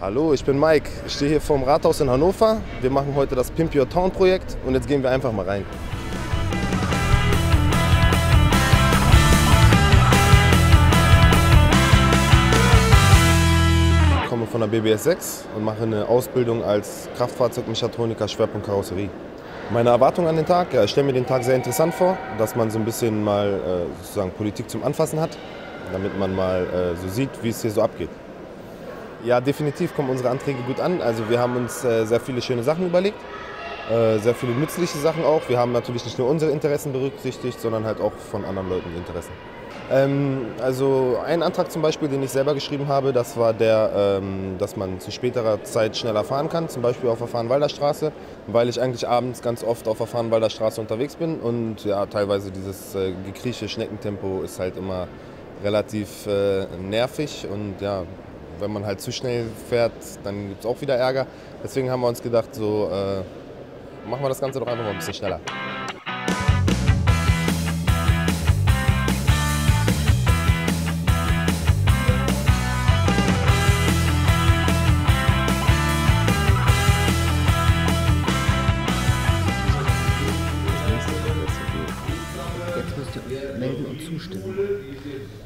Hallo, ich bin Mike. Ich stehe hier vorm Rathaus in Hannover. Wir machen heute das Pimp Your Town Projekt und jetzt gehen wir einfach mal rein. Ich komme von der BBS 6 und mache eine Ausbildung als Kraftfahrzeugmechatroniker Schwerpunkt Karosserie. Meine Erwartung an den Tag, ja, ich stelle mir den Tag sehr interessant vor, dass man so ein bisschen mal äh, sozusagen Politik zum Anfassen hat, damit man mal äh, so sieht, wie es hier so abgeht. Ja, definitiv kommen unsere Anträge gut an. Also wir haben uns äh, sehr viele schöne Sachen überlegt, äh, sehr viele nützliche Sachen auch. Wir haben natürlich nicht nur unsere Interessen berücksichtigt, sondern halt auch von anderen Leuten Interessen. Ähm, also ein Antrag zum Beispiel, den ich selber geschrieben habe, das war der, ähm, dass man zu späterer Zeit schneller fahren kann, zum Beispiel auf der Fahrenwalder Straße, weil ich eigentlich abends ganz oft auf der Fahrenwalder Straße unterwegs bin und ja, teilweise dieses äh, gekrieche Schneckentempo ist halt immer relativ äh, nervig und ja, wenn man halt zu schnell fährt, dann gibt es auch wieder Ärger. Deswegen haben wir uns gedacht, so äh, machen wir das Ganze doch einfach mal ein bisschen schneller.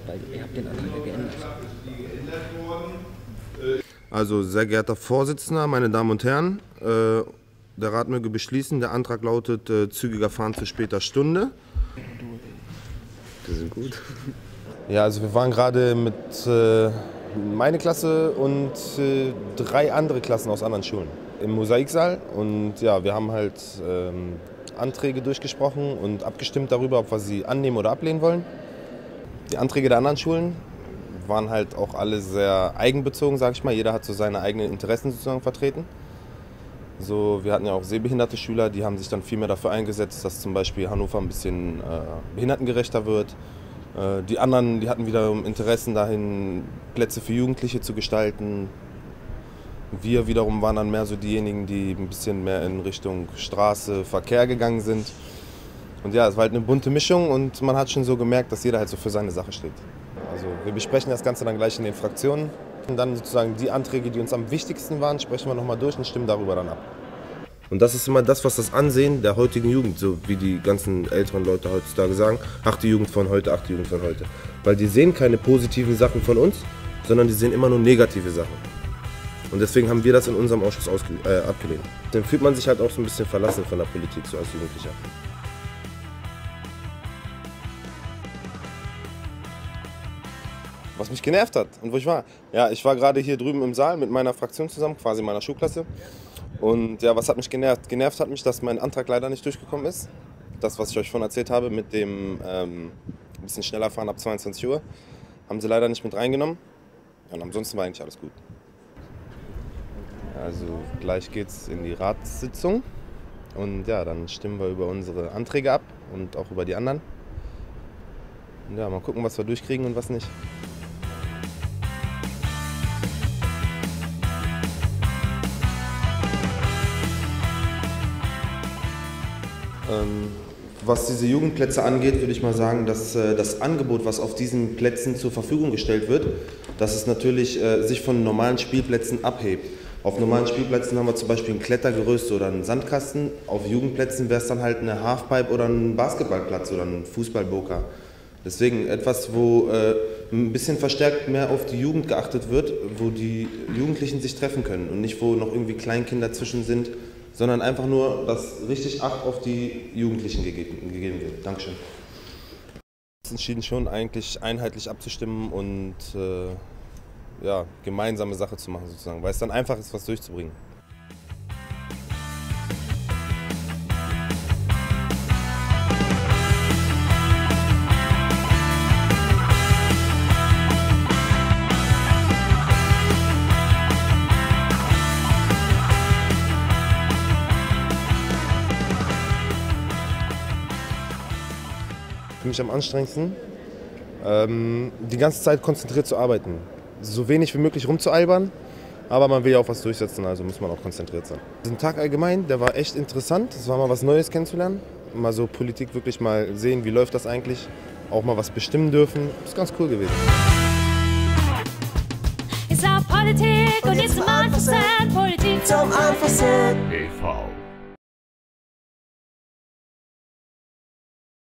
Weil ihr habt den Antrag ja geändert. Also, sehr geehrter Vorsitzender, meine Damen und Herren, äh, der Rat möge beschließen, der Antrag lautet äh, zügiger Fahren zu später Stunde. Das sind gut. Ja, also wir waren gerade mit äh, meine Klasse und äh, drei andere Klassen aus anderen Schulen im Mosaiksaal und ja, wir haben halt ähm, Anträge durchgesprochen und abgestimmt darüber, ob wir sie annehmen oder ablehnen wollen. Die Anträge der anderen Schulen waren halt auch alle sehr eigenbezogen, sage ich mal. Jeder hat so seine eigenen Interessen sozusagen vertreten. So, wir hatten ja auch sehbehinderte Schüler, die haben sich dann viel mehr dafür eingesetzt, dass zum Beispiel Hannover ein bisschen äh, behindertengerechter wird. Äh, die anderen, die hatten wiederum Interessen dahin, Plätze für Jugendliche zu gestalten. Wir wiederum waren dann mehr so diejenigen, die ein bisschen mehr in Richtung Straße, Verkehr gegangen sind. Und ja, es war halt eine bunte Mischung und man hat schon so gemerkt, dass jeder halt so für seine Sache steht. Also wir besprechen das Ganze dann gleich in den Fraktionen. Und dann sozusagen die Anträge, die uns am wichtigsten waren, sprechen wir nochmal durch und stimmen darüber dann ab. Und das ist immer das, was das Ansehen der heutigen Jugend, so wie die ganzen älteren Leute heutzutage sagen, ach die Jugend von heute, ach die Jugend von heute. Weil die sehen keine positiven Sachen von uns, sondern die sehen immer nur negative Sachen. Und deswegen haben wir das in unserem Ausschuss äh, abgelehnt. Dann fühlt man sich halt auch so ein bisschen verlassen von der Politik, so als Jugendlicher. Was mich genervt hat und wo ich war. Ja, ich war gerade hier drüben im Saal mit meiner Fraktion zusammen, quasi meiner Schulklasse. Und ja, was hat mich genervt? Genervt hat mich, dass mein Antrag leider nicht durchgekommen ist. Das, was ich euch schon erzählt habe mit dem ähm, ein bisschen schneller fahren ab 22 Uhr, haben sie leider nicht mit reingenommen. Ja, und ansonsten war eigentlich alles gut. Also gleich geht's in die Ratssitzung. Und ja, dann stimmen wir über unsere Anträge ab und auch über die anderen. Und ja, mal gucken, was wir durchkriegen und was nicht. Was diese Jugendplätze angeht, würde ich mal sagen, dass äh, das Angebot, was auf diesen Plätzen zur Verfügung gestellt wird, dass es natürlich äh, sich von normalen Spielplätzen abhebt. Auf normalen Spielplätzen haben wir zum Beispiel ein Klettergerüst oder einen Sandkasten. Auf Jugendplätzen wäre es dann halt eine Halfpipe oder ein Basketballplatz oder ein Fußballboker. Deswegen etwas, wo äh, ein bisschen verstärkt mehr auf die Jugend geachtet wird, wo die Jugendlichen sich treffen können und nicht, wo noch irgendwie Kleinkinder zwischen sind, sondern einfach nur, dass richtig Acht auf die Jugendlichen gegeben, gegeben wird. Dankeschön. Es ist entschieden schon eigentlich einheitlich abzustimmen und äh, ja, gemeinsame Sache zu machen sozusagen, weil es dann einfach ist, was durchzubringen. Für mich am anstrengendsten, ähm, die ganze Zeit konzentriert zu arbeiten. So wenig wie möglich rumzualbern, aber man will ja auch was durchsetzen, also muss man auch konzentriert sein. Den Tag allgemein, der war echt interessant. Es war mal was Neues kennenzulernen. Mal so Politik wirklich mal sehen, wie läuft das eigentlich. Auch mal was bestimmen dürfen. Ist ganz cool gewesen. ist auch Politik und jetzt zum Anfassen Politik zum Anfassen e.V.